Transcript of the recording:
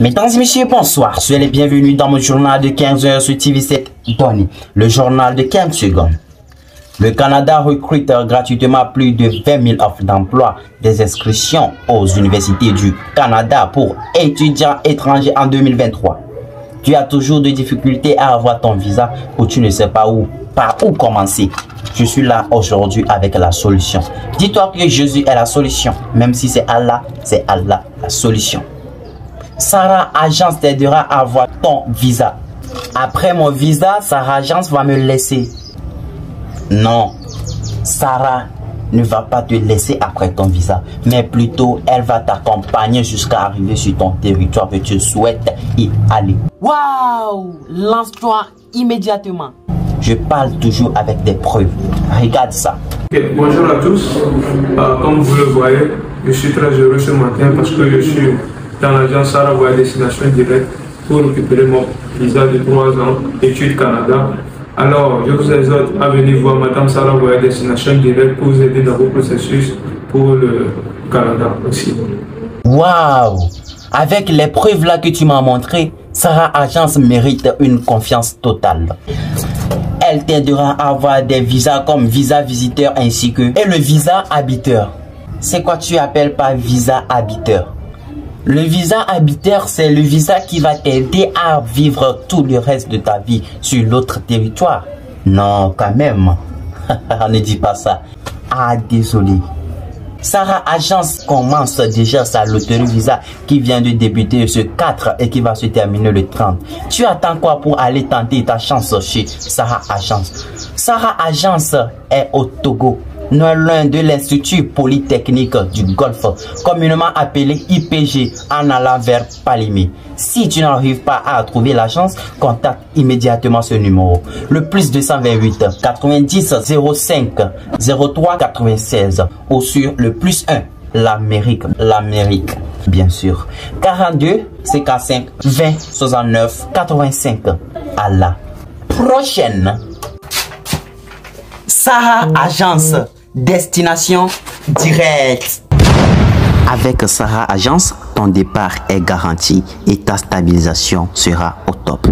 Mesdames et messieurs, bonsoir. Soyez les bienvenus dans mon journal de 15h sur TV7 Donny, le journal de 15 secondes. Le Canada recrute gratuitement plus de 20 000 offres d'emploi des inscriptions aux universités du Canada pour étudiants étrangers en 2023. Tu as toujours des difficultés à avoir ton visa ou tu ne sais pas où, par où commencer. Je suis là aujourd'hui avec la solution. Dis-toi que Jésus est la solution. Même si c'est Allah, c'est Allah la solution. Sarah Agence t'aidera à avoir ton visa. Après mon visa, Sarah Agence va me laisser. Non, Sarah ne va pas te laisser après ton visa, mais plutôt elle va t'accompagner jusqu'à arriver sur ton territoire que tu souhaites y aller. Waouh Lance-toi immédiatement. Je parle toujours avec des preuves. Regarde ça. bonjour à tous. Euh, comme vous le voyez, je suis très heureux ce matin parce que je suis dans l'agence Sarah Voyage Destination Directe pour récupérer mon visa de 3 ans études Canada. Alors, je vous exhorte à venir voir Madame Sarah Voyage Destination Directe pour vous aider dans vos processus pour le Canada aussi. Waouh Avec les preuves là que tu m'as montré, Sarah Agence mérite une confiance totale. Elle t'aidera à avoir des visas comme visa visiteur ainsi que et le visa habiteur. C'est quoi tu appelles par visa habiteur? Le visa habiteur, c'est le visa qui va t'aider à vivre tout le reste de ta vie sur l'autre territoire. Non, quand même. ne dis pas ça. Ah, désolé. Sarah Agence commence déjà sa loterie visa qui vient de débuter ce 4 et qui va se terminer le 30. Tu attends quoi pour aller tenter ta chance chez Sarah Agence? Sarah Agence est au Togo loin de l'Institut Polytechnique du Golfe, communément appelé IPG, en allant vers Palimé. Si tu n'arrives pas à trouver la chance, contacte immédiatement ce numéro. Le plus 228 90 05 03 96 ou sur le plus 1 l'Amérique, l'Amérique, bien sûr. 42 CK5 20 69 85 à la prochaine. Sarah Agence Destination directe. Avec Sarah Agence, ton départ est garanti et ta stabilisation sera au top.